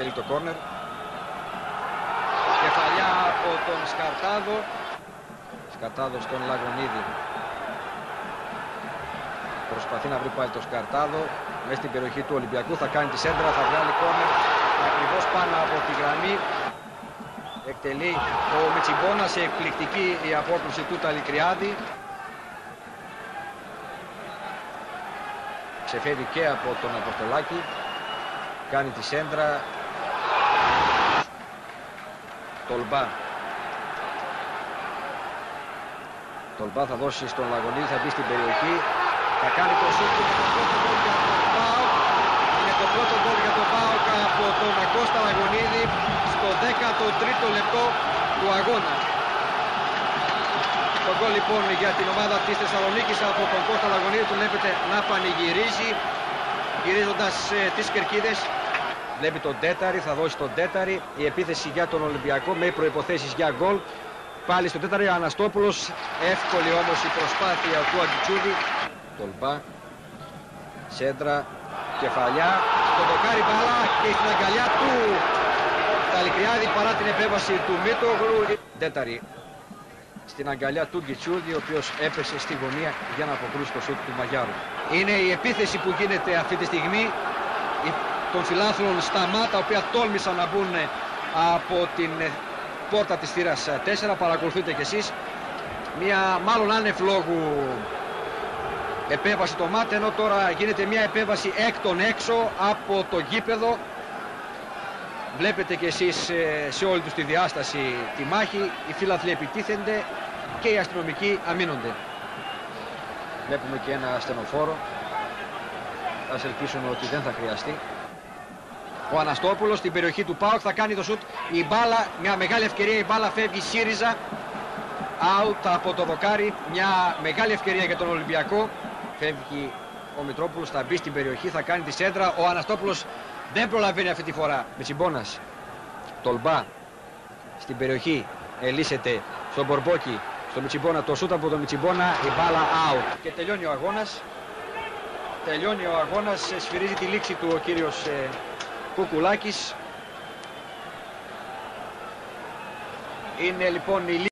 εκτελεί το κόρνερ. Κεφαλιά από τον Σκαρτάδο. Σκαρτάδος στον Λαγωνίδη. Προσπαθεί να βρει πάλι το Σκαρτάδο. Μέσα στην περιοχή του Ολυμπιακού θα κάνει τη σέντρα, θα βγάλει κόρνερ ακριβώς πάνω από τη γραμμή. Εκτελεί ο Μιτσιμπόνα σε εκπληκτική η απόκρουση του Ταλικριάδη. Ξεφεύγει και από τον Αποστολάκη. Κάνει τη σέντρα. Τολμπά. Τολμπά θα δώσει στον Λαγωνίδη, θα μπει στην περιοχή. Θα κάνει το σούτ και το πρώτο γκολ για τον Πάοκ. Είναι το πρώτο γκολ για τον Πάοκ από τον Ακώστα Λαγωνίδη στο 13ο λεπτό του αγώνα. Το γκολ λοιπόν για την ομάδα της Θεσσαλονίκης από τον Κώστα Λαγωνίδη του βλέπετε να πανηγυρίζει γυρίζοντας ε, τις κερκίδες βλέπει τον τέταρη, θα δώσει τον τέταρη. Η επίθεση για τον Ολυμπιακό με προϋποθέσεις για γκολ. Πάλι στον τέταρη ο Αναστόπουλος. Εύκολη όμως η προσπάθεια του Αγκιτσούδη Τολμπά Σέντρα Κεφαλιά. Το δοκάρι μπάλα και στην αγκαλιά του. Ταλικριάδη παρά την επέμβαση του Μίτογλου Τέταρη. Στην αγκαλιά του Γκιτσούδη, ο οποίος έπεσε στη γωνία για να αποκρούσει το σούτ του Μαγιάρου. Είναι η επίθεση που γίνεται αυτή τη στιγμή των φιλάθλων Σταμάτα, τα οποία τόλμησαν να μπουν από την πόρτα της θύρας 4. Παρακολουθείτε κι εσείς. Μια μάλλον άνευ λόγου επέμβαση το μάτι, ενώ τώρα γίνεται μια επέμβαση εκ των έξω από το γήπεδο. Βλέπετε κι εσείς ε, σε όλη τους τη διάσταση τη μάχη. Οι φίλαθλοι επιτίθενται και οι αστυνομικοί αμήνονται. Βλέπουμε και ένα ασθενοφόρο. Ας ελπίσουμε ότι δεν θα χρειαστεί. Ο Αναστόπουλος στην περιοχή του ΠΑΟΚ θα κάνει το σουτ. Η μπάλα, μια μεγάλη ευκαιρία, η μπάλα φεύγει ΣΥΡΙΖΑ. Out από το δοκάρι. Μια μεγάλη ευκαιρία για τον Ολυμπιακό. Φεύγει ο Μητρόπουλος, θα μπει στην περιοχή, θα κάνει τη σέντρα. Ο Αναστόπουλος δεν προλαβαίνει αυτή τη φορά. Μητσιμπόνας. Τολμπά. Στην περιοχή. Ελίσσεται στον Μπορμπόκι. Στο Μητσιμπόνα. Το σούτα από τον Μητσιμπόνα. Η μπάλα out. Και τελειώνει ο αγώνας. Τελειώνει ο αγώνας. Σφυρίζει τη λήξη του ο κύριος ε, Κουκουλάκης. Είναι λοιπόν η